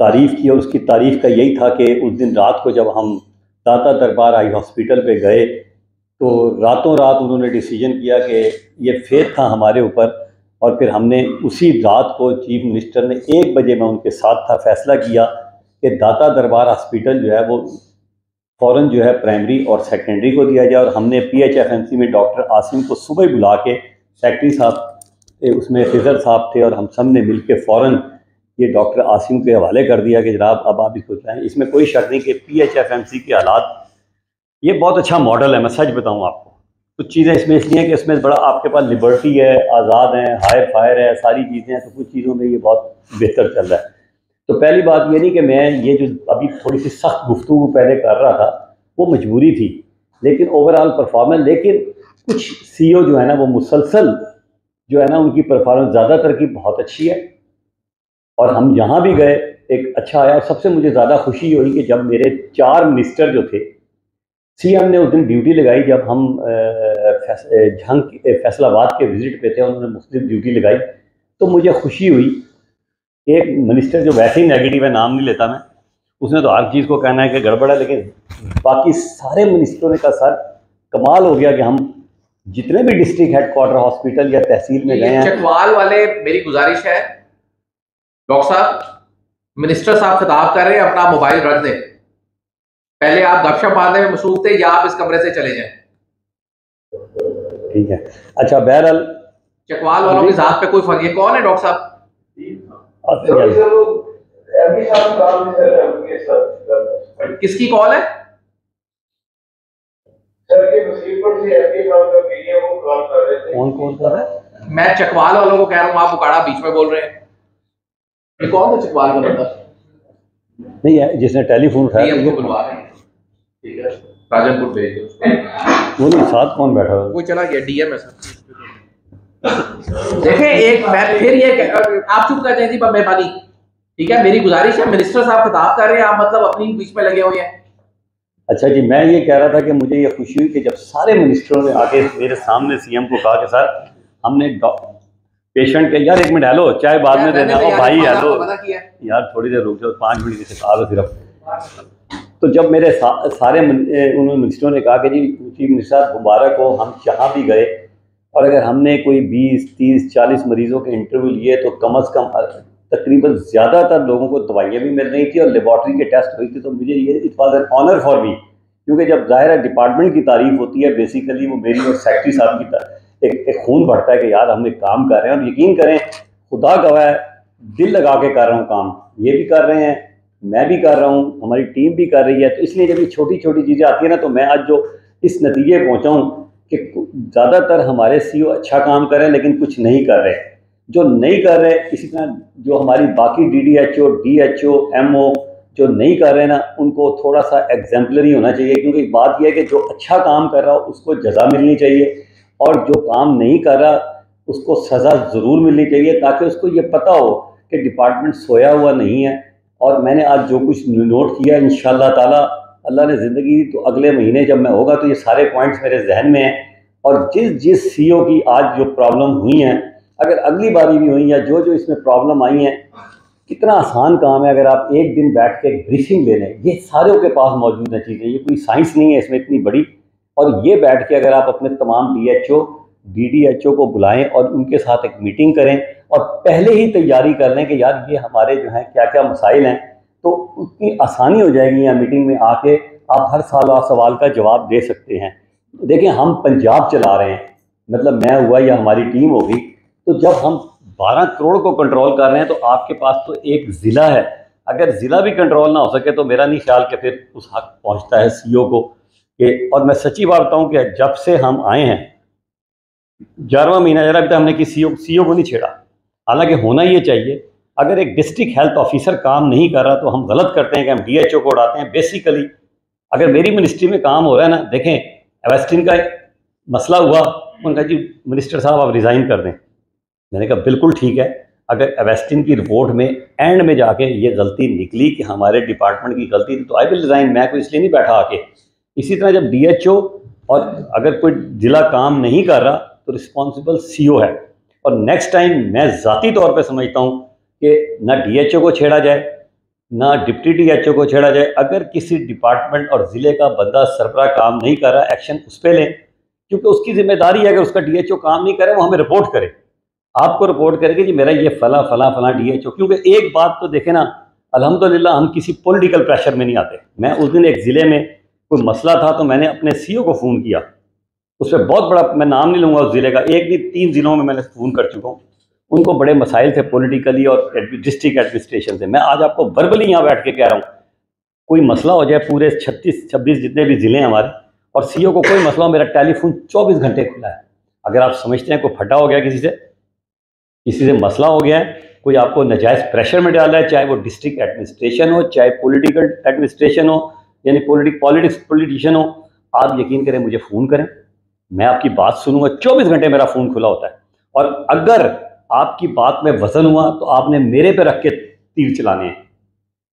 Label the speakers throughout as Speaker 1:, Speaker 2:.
Speaker 1: तारीफ़ की और उसकी तारीफ़ का यही था कि उस दिन रात को जब हम दाता दरबार आई हॉस्पिटल पे गए तो रातों रात उन्होंने डिसीज़न किया कि ये फेथ था हमारे ऊपर और फिर हमने उसी रात को चीफ मिनिस्टर ने एक बजे में उनके साथ था, फैसला किया कि दाता दरबार हॉस्पिटल जो है वो फ़ौर जो है प्राइमरी और सेकेंडरी को दिया जाए और हमने P H F M C में डॉक्टर आसिम को सुबह बुला के, सेक्रेटरी साहब उसमें फिजर साहब थे और हम सबने मिल के फ़ौर ये डॉक्टर आसिम के हवाले कर दिया कि जनाब, अब आप इसको चाहें इसमें कोई शक नहीं कि P H F M C के हालात, ये बहुत अच्छा मॉडल है, मैं सच बताऊँ आपको। कुछ चीज़ें इसमें इसलिए कि इसमें बड़ा आपके पास लिबर्टी है, आज़ाद है, हायर फायर है, सारी चीज़ें हैं तो कुछ चीज़ों में ये बहुत बेहतर चल रहा है। तो पहली बात ये नहीं कि मैं ये जो अभी थोड़ी सी सख्त गुफ्तु पहले कर रहा था, वो मजबूरी थी, लेकिन ओवरऑल परफॉर्मेंस लेकिन कुछ सीईओ जो है ना, वो मुसलसल जो है ना, उनकी परफॉर्मेंस ज़्यादातर की बहुत अच्छी है। और हम जहाँ भी गए एक अच्छा आया और सबसे मुझे ज़्यादा खुशी हुई कि जब मेरे चार मिनिस्टर जो थे सीएम ने उस दिन ड्यूटी लगाई जब हम झंग फैसलाबाद के विज़िट पे थे उन्होंने मुख्तलिफ़ ड्यूटी लगाई। तो मुझे खुशी हुई एक मिनिस्टर जो वैसे ही नेगेटिव है नाम नहीं लेता मैं उसने तो हर चीज़ को कहना है कि गड़बड़ है लेकिन बाकी सारे मिनिस्टरों ने कहा सर कमाल हो गया कि हम जितने भी डिस्ट्रिक्ट हेडक्वार्टर हॉस्पिटल या तहसील में गए हैं।
Speaker 2: चकवाल वाले मेरी गुजारिश है डॉक्टर साहब मिनिस्टर साहब खिताब कर रहे हैं अपना मोबाइल रख दें। पहले आप गपशप मारने में मसरूफ थे या आप इस कमरे से चले जाएँ।
Speaker 1: ठीक है। अच्छा बहरहाल
Speaker 2: चकवाल वालों की जात पे कोई फ़र्क है कौन है डॉक्टर साहब? किसकी कॉल है?
Speaker 1: कौन कौन कर रहा है?
Speaker 2: मैं चकवाल वालों को कह रहा हूँ आप उकाड़ा बीच में बोल रहे हैं। कौन था चकवाल का बंदा
Speaker 1: नहीं है जिसने टेलीफोन उठाया
Speaker 2: को बुलवा रहे हैं। ठीक है। राजनपुर भेज दो।
Speaker 1: वो नहीं साथ कौन बैठा हुआ
Speaker 2: वो चला गया डीएम है सर देखें एक मैं फिर ये आप चुप कर जाए जी मेहरबानी ठीक है मेरी गुजारिश है मिनिस्टर साहब खिताब कर रहे हैं आप मतलब अपनी बीच में लगे हुए हैं।
Speaker 1: अच्छा जी मैं ये कह रहा था कि मुझे ये खुशी हुई कि जब सारे मिनिस्टरों ने आके मेरे सामने सीएम को कहा कि सर हमने पेशेंट के यार एक मिनट हेलो चाय बाद में देना। ओ भाई हेलो यार थोड़ी देर रुक जाओ पाँच मिनट से कहा सिर्फ़। तो जब मेरे सा, सारे उन्होंने मिनिस्टरों ने कहा कि जी चीफ मिनिस्टर साहब मुबारक हो हम जहाँ भी गए और अगर हमने कोई 20, 30, 40 मरीज़ों के इंटरव्यू लिए तो कम अज़ कम तकरीबन ज़्यादातर लोगों को दवाइयाँ भी मिल रही थी और लेबॉर्ट्री के टेस्ट हुई थी तो मुझे ये it was an honour for me क्योंकि जब ज़ाहिर है डिपार्टमेंट की तारीफ़ होती है बेसिकली वो मेरी और सेक्रेटरी साहब की एक, एक खून बढ़ता है कि यार हम एक काम कर रहे हैं और यकीन करें खुदा गवाह दिल लगा के कर रहा हूँ काम। ये भी कर रहे हैं मैं भी कर रहा हूँ हमारी टीम भी कर रही है। तो इसलिए जब ये छोटी छोटी चीज़ें आती है ना तो मैं आज जो इस नतीजे पहुँचा हूँ कि ज़्यादातर हमारे सी अच्छा काम कर रहे हैं लेकिन कुछ नहीं कर रहे। जो नहीं कर रहे इसी तरह जो हमारी बाकी D D H O D H O M O जो नहीं कर रहे ना उनको थोड़ा सा एग्जाम्पलरी होना चाहिए। क्योंकि बात यह है कि जो अच्छा काम कर रहा हो उसको जजा मिलनी चाहिए। और जो काम नहीं कर रहा, उसको सज़ा ज़रूर मिलनी चाहिए ताकि उसको ये पता हो कि डिपार्टमेंट सोया हुआ नहीं है। और मैंने आज जो कुछ नोट किया इन ताला, अल्लाह ने ज़िंदगी दी तो अगले महीने जब मैं होगा तो ये सारे पॉइंट्स मेरे जहन में हैं। और जिस जिस सी की आज जो प्रॉब्लम हुई हैं, अगर अगली बारी भी हुई या जो जो इसमें प्रॉब्लम आई हैं, कितना आसान काम है अगर आप एक दिन बैठ के ब्रीफिंग ले लें। ये सारे के पास मौजूद है चीज़ें, ये कोई साइंस नहीं है, इसमें इतनी बड़ी और ये बैठ के अगर आप अपने तमाम D H O D H O को बुलाएँ और उनके साथ एक मीटिंग करें और पहले ही तैयारी कर लें कि यार ये हमारे जो हैं क्या क्या मसाइल हैं तो उतनी आसानी हो जाएगी यहाँ मीटिंग में आके आप हर साल आप सवाल का जवाब दे सकते हैं। देखें हम पंजाब चला रहे हैं मतलब मैं हुआ या हमारी टीम होगी तो जब हम 12 करोड़ को कंट्रोल कर रहे हैं तो आपके पास तो एक ज़िला है। अगर ज़िला भी कंट्रोल ना हो सके तो मेरा नहीं ख्याल कि फिर उस हक पहुँचता है सीईओ को। कि, और मैं सच्ची बात बताऊँ कि जब से हम आए हैं, ग्यारहवा महीना जरा अभी तक हमने किसी सी को नहीं छेड़ा। हालाँकि होना ये चाहिए, अगर एक डिस्ट्रिक्ट हेल्थ ऑफिसर काम नहीं कर रहा तो हम गलत करते हैं कि हम डीएचओ को उड़ाते हैं बेसिकली अगर मेरी मिनिस्ट्री में काम हो रहा है ना, देखें एवेस्टिन का मसला हुआ, उनका जी मिनिस्टर साहब आप रिज़ाइन कर दें। मैंने कहा, बिल्कुल ठीक है, अगर एवेस्टिन की रिपोर्ट में एंड में जाके ये गलती निकली कि हमारे डिपार्टमेंट की गलती थी तो आई विल रिज़ाइन मैं कोई इसलिए नहीं बैठा आके। इसी तरह जब डीएचओ और अगर कोई ज़िला काम नहीं कर रहा तो रिस्पॉन्सिबल सीओ है। और नेक्स्ट टाइम मैं ज़ाती तौर पर समझता हूँ कि ना डीएचओ को छेड़ा जाए, ना डिप्टी डी एच ओ को छेड़ा जाए। अगर किसी डिपार्टमेंट और ज़िले का बंदा सरबरा काम नहीं कर रहा एक्शन उस पर लें, क्योंकि उसकी ज़िम्मेदारी है, अगर उसका डी एच ओ काम नहीं करे, वो हमें रिपोर्ट करे। आपको रिपोर्ट करेगी जी, मेरा ये फला फला फला डी एच ओ क्योंकि एक बात तो देखे ना, अल्हम्दुलिल्लाह, हम किसी पॉलिटिकल प्रेशर में नहीं आते। मैं उस दिन एक ज़िले में कोई मसला था तो मैंने अपने सीओ को फ़ोन किया। उस पर बहुत बड़ा मैं नाम नहीं लूँगा उस ज़िले का, एक नहीं तीन ज़िलों में मैंने फ़ोन कर चुका हूँ। उनको बड़े मसाइल थे पॉलिटिकली और डिस्ट्रिक्ट एडमिनिस्ट्रेशन से। मैं आज आपको वर्बली यहाँ बैठ के कह रहा हूँ। कोई मसला हो जाए पूरे छत्तीस, छब्बीस जितने भी ज़िले हैं हमारे, और सीओ को कोई मसला हो, मेरा टेलीफोन चौबीस घंटे खुला है। अगर आप समझते हैं कोई फटा हो गया किसी से किसी से मसला हो गया है, कोई आपको नजायज़ प्रेशर में डाला है, चाहे वो डिस्ट्रिक्ट एडमिनिस्ट्रेशन हो, चाहे पोलिटिकल एडमिनिस्ट्रेशन हो यानी पॉलिटिक पॉलिटिक्स पॉलिटिशियन हो, आप यकीन करें, मुझे फ़ोन करें। मैं आपकी बात सुनूँगा। चौबीस घंटे मेरा फ़ोन खुला होता है। और अगर आपकी बात में वज़न हुआ तो आपने मेरे पे रख के तीर चलाने हैं।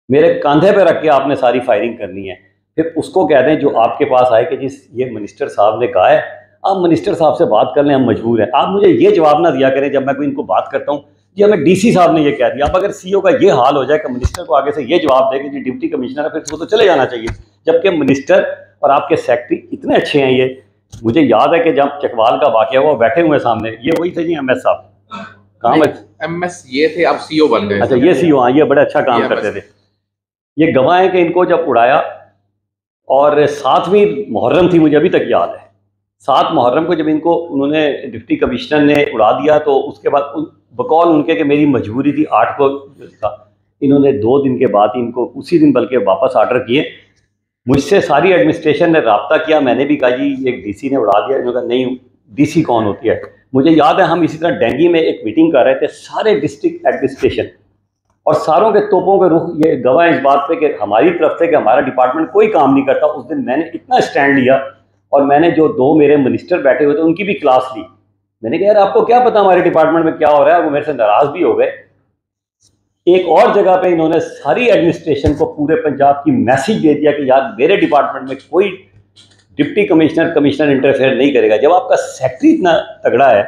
Speaker 1: मेरे कंधे पे रख के आपने सारी फायरिंग करनी है। फिर उसको कह दें, जो आपके पास आए कि जिस ये मिनिस्टर साहब ने कहा है, आप मिनिस्टर साहब से बात कर लें, हम मजबूर हैं। आप मुझे ये जवाब ना दिया करें जब मैं कोई इनको बात करता हूँ। जी हमें डीसी साहब ने ये कह दिया। अब अगर सीईओ का ये हाल हो जाए कि मिनिस्टर को आगे से ये जवाब दे कि जी डिप्टी कमिश्नर है फिर उसको तो चले जाना चाहिए। जबकि मिनिस्टर और आपके सेक्रेटरी इतने अच्छे हैं ये मुझे याद है कि जब चकवाल का वाक्य हुआ बैठे हुए सामने ये वही थे जी एम एस साहब।
Speaker 2: काम एम एस ये थे अब सीओ बन गए।
Speaker 1: अच्छा ये सीओ हाँ ये बड़े अच्छा काम करते थे। ये गवाह है कि इनको जब उड़ाया और सातवीं मुहर्रम थी मुझे अभी तक याद है। सात मुहर्रम को जब इनको उन्होंने डिप्टी कमिश्नर ने उड़ा दिया तो उसके बाद बकौल उनके कि मेरी मजबूरी थी, आठ को था। इन्होंने दो दिन के बाद इनको उसी दिन बल्कि वापस आर्डर किए। मुझसे सारी एडमिनिस्ट्रेशन ने रबता किया। मैंने भी कहा, जी एक डीसी ने उड़ा दिया। इन्होंने कहा, नहीं डीसी कौन होती है? मुझे याद है, हम इसी तरह डेंगी में एक मीटिंग कर रहे थे, सारे डिस्ट्रिक्ट एडमिनिस्ट्रेशन और सारों के तोपों के रुख, ये गवाह इस बात पे कि हमारी तरफ़ से कि हमारा डिपार्टमेंट कोई काम नहीं करता। उस दिन मैंने इतना स्टैंड लिया और मैंने जो दो मेरे मिनिस्टर बैठे हुए थे, उनकी भी क्लास ली। मैंने कहा, यार, आपको क्या पता हमारे डिपार्टमेंट में क्या हो रहा है? वो मेरे से नाराज़ भी हो गए. एक और जगह पे इन्होंने सारी एडमिनिस्ट्रेशन को पूरे पंजाब की मैसेज दे दिया कि, यार, मेरे डिपार्टमेंट में कोई डिप्टी कमिश्नर कमिश्नर इंटरफेयर नहीं करेगा। जब आपका सेक्रेटरी इतना तगड़ा है,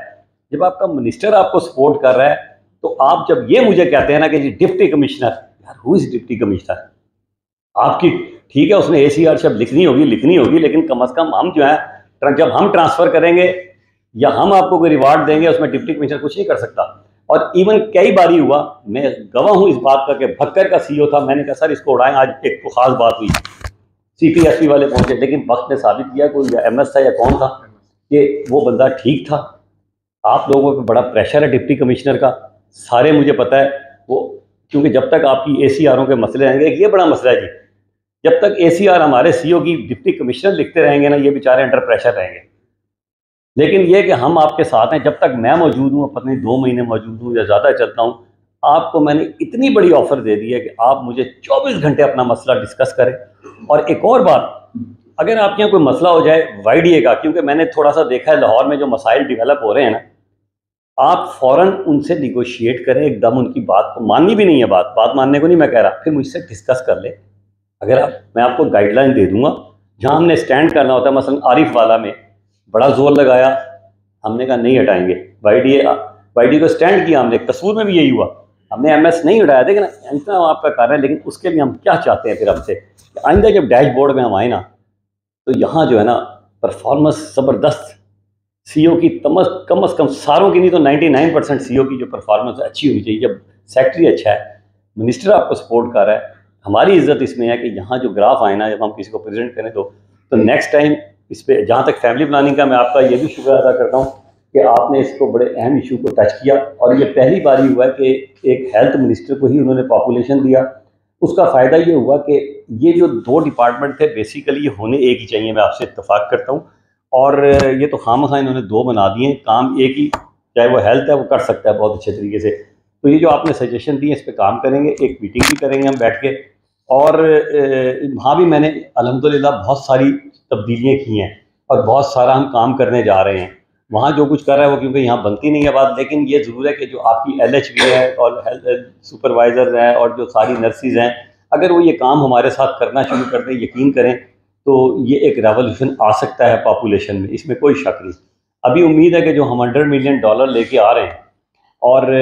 Speaker 1: जब आपका मिनिस्टर आपको सपोर्ट कर रहा है तो आप जब ये मुझे कहते हैं ना कि, जी डिप्टी कमिश्नर यार हु इज़ डिप्टी कमिश्नर आपकी, ठीक है, उसने ए सी आर शब्द लिखनी होगी लिखनी होगी, लेकिन कम अज़ कम हम जो है जब हम ट्रांसफ़र करेंगे या हम आपको कोई रिवार्ड देंगे, उसमें डिप्टी कमिश्नर कुछ नहीं कर सकता। और इवन कई बारी हुआ, मैं गवाह हूँ इस बात का कि भक्कर का सीईओ था, मैंने कहा, सर, इसको उड़ाएँ, आज एक तो खास बात हुई। सीपीएसपी वाले पहुँचे, लेकिन वक्त ने साबित किया, कोई एम एस था या कौन था, कि वो बंदा ठीक था। आप लोगों पर बड़ा प्रेशर है डिप्टी कमिश्नर का। सारे मुझे पता है, वो, क्योंकि जब तक आपकी ए सी आरों के मसले रहेंगे ये बड़ा मसला है जी, जब तक ए सी आर हमारे सी ओ की डिप्टी कमिश्नर लिखते रहेंगे ना, ये बेचारे अंडर प्रेशर रहेंगे। लेकिन ये कि हम आपके साथ हैं, जब तक मैं मौजूद हूँ पता नहीं दो महीने मौजूद हूँ या ज़्यादा चलता हूँ, आपको मैंने इतनी बड़ी ऑफ़र दे दी है कि आप मुझे 24 घंटे अपना मसला डिस्कस करें। और एक और बात, अगर आपके यहाँ कोई मसला हो जाए, वाई का, क्योंकि मैंने थोड़ा सा देखा है लाहौर में जो मसाइल डिवेलप हो रहे हैं ना, आप फ़ौर उनसे निगोशिएट करें, एकदम उनकी बात को, माननी भी नहीं है बात बात मानने को नहीं मैं कह रहा, फिर मुझसे डिस्कस कर ले। अगर आप, मैं आपको गाइडलाइन दे दूँगा, जहाँ हमने स्टैंड करना होता है, मसलन आरिफ वाला में बड़ा ज़ोर लगाया। हमने कहा, नहीं हटाएँगे। वाई डी डी को स्टैंड किया हमने। कसूर में भी यही हुआ। हमने एम एस नहीं हटाया। देखिए ना, इतना आपका कार्य है, लेकिन उसके लिए हम क्या चाहते हैं फिर हमसे? आइंदा जब डैशबोर्ड में हम आए ना तो यहाँ जो है ना परफॉर्मेंस ज़बरदस्त। सीओ की तमस, कम अज़ कम सारों की नहीं तो 99 परसेंट सी की जो परफॉर्मेंस अच्छी होनी चाहिए। जब सेक्रेटरी अच्छा है मिनिस्टर आपको सपोर्ट कर रहा है, हमारी इज़्ज़त इसमें है कि यहाँ जो ग्राफ आए ना, जब हम किसी को प्रेजेंट करें तो तो नेक्स्ट टाइम इस पर जहाँ तक फैमिली प्लानिंग का मैं आपका ये भी शुक्र अदा करता हूँ कि आपने इसको बड़े अहम इशू को टच किया और ये पहली बार ही हुआ कि एक हेल्थ मिनिस्टर को ही उन्होंने पॉपुलेशन दिया। उसका फ़ायदा ये हुआ कि ये जो दो डिपार्टमेंट थे बेसिकली ये होने एक ही चाहिए, मैं आपसे इतफाक़ करता हूँ। और ये तो खाम खा इन्होंने दो बना दिए काम एक ही, चाहे वो हेल्थ है, वो कर सकता है बहुत अच्छे तरीके से। तो ये जो आपने सजेशन दी है, इस पर काम करेंगे, एक मीटिंग भी करेंगे हम बैठ के। और वहाँ भी मैंने अलहमदिल्ला बहुत सारी तब्दीलियाँ की हैं और बहुत सारा हम काम करने जा रहे हैं। वहाँ जो कुछ कर रहा है वो क्योंकि यहाँ बनती नहीं है बात, लेकिन ये ज़रूर है कि जो आपकी एल एच बी है और हेल्थ सुपरवाइज़र हैं और जो सारी नर्सिस हैं, अगर वो ये काम हमारे साथ करना शुरू कर दें, यकीन करें तो ये एक रेवोल्यूशन आ सकता है पॉपुलेशन में। इसमें कोई शक नहीं। अभी उम्मीद है कि जो हम हंड्रेड मिलियन डॉलर लेके आ रहे हैं और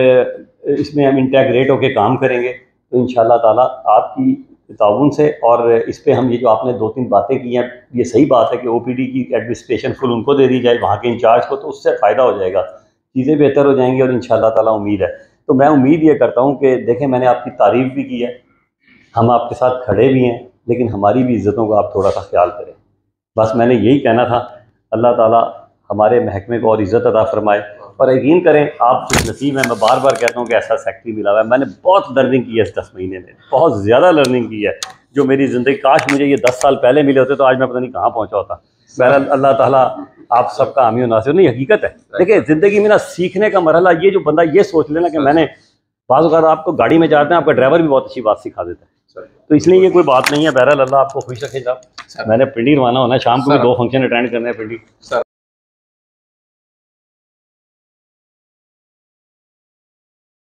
Speaker 1: इसमें हम इंटेग्रेट होकर काम करेंगे तो इन ताला आपकी ताउन से, और इस पर हम ये जो आपने दो तीन बातें की हैं, ये सही बात है कि ओ पी डी की एडमिनिस्ट्रेशन फुल उनको दे दी जाए, वहाँ के इंचार्ज को तो उससे फ़ायदा हो जाएगा। चीज़ें बेहतर हो जाएँगी और इन ताला उम्मीद है। तो मैं उम्मीद ये करता हूँ कि देखें, मैंने आपकी तारीफ़ भी की है, हम आपके साथ खड़े भी हैं, लेकिन हमारी भी इज़्ज़तों का आप थोड़ा सा ख्याल करें। बस मैंने यही कहना था, अल्लाह ताला हमारे महकमे को और इज़्ज़त अदा फरमाए और यकीन करें आप जिस नसीब है। मैं बार बार कहता हूँ कि ऐसा सेक्रेटरी मिला हुआ है। मैंने बहुत लर्निंग की है इस दस महीने में। बहुत ज़्यादा लर्निंग की है। जो मेरी ज़िंदगी काश मुझे ये दस साल पहले मिले होते तो आज मैं पता नहीं कहाँ पहुँचा होता। बहरहाल अल्लाह ताला आप सबका हामी नासिर। नहीं हकीकत है। देखिए ज़िंदगी में ना सीखने का मरहला ये जो बंदा ये सोच लेना कि मैंने बाज़ आपको गाड़ी में जाते हैं आपका ड्राइवर भी बहुत अच्छी बात सिखा देता है। तो इसलिए ये कोई बात नहीं है। बहरहाल अल्लाह आपको खुश रखे। मैंने पिंडी रवाना होना है। शाम को भी दो फ़ंक्शन अटेंड करने हैं पिंडी